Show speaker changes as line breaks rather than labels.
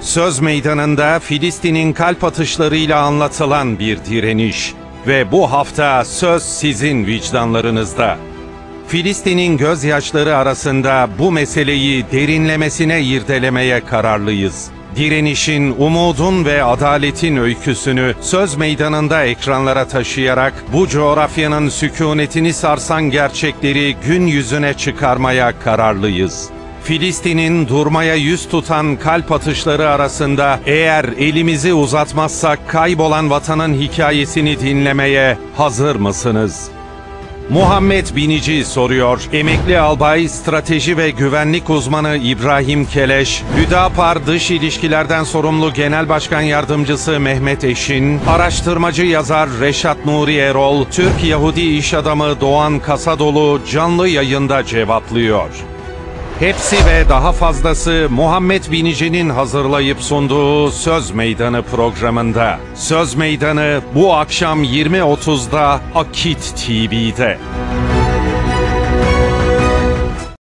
Söz meydanında Filistin'in kalp atışlarıyla anlatılan bir direniş. Ve bu hafta söz sizin vicdanlarınızda. Filistin'in gözyaşları arasında bu meseleyi derinlemesine irdelemeye kararlıyız. Direnişin, umudun ve adaletin öyküsünü söz meydanında ekranlara taşıyarak bu coğrafyanın sükunetini sarsan gerçekleri gün yüzüne çıkarmaya kararlıyız. Filistin'in durmaya yüz tutan kalp atışları arasında eğer elimizi uzatmazsak kaybolan vatanın hikayesini dinlemeye hazır mısınız? Muhammed Binici soruyor. Emekli albay, strateji ve güvenlik uzmanı İbrahim Keleş, Hüdapar Dış İlişkilerden sorumlu Genel Başkan Yardımcısı Mehmet Eşin, araştırmacı yazar Reşat Nuri Erol, Türk Yahudi iş adamı Doğan Kasadolu canlı yayında cevaplıyor. Hepsi ve daha fazlası Muhammed Binici'nin hazırlayıp sunduğu Söz Meydanı programında. Söz Meydanı bu akşam 20.30'da Akit TV'de.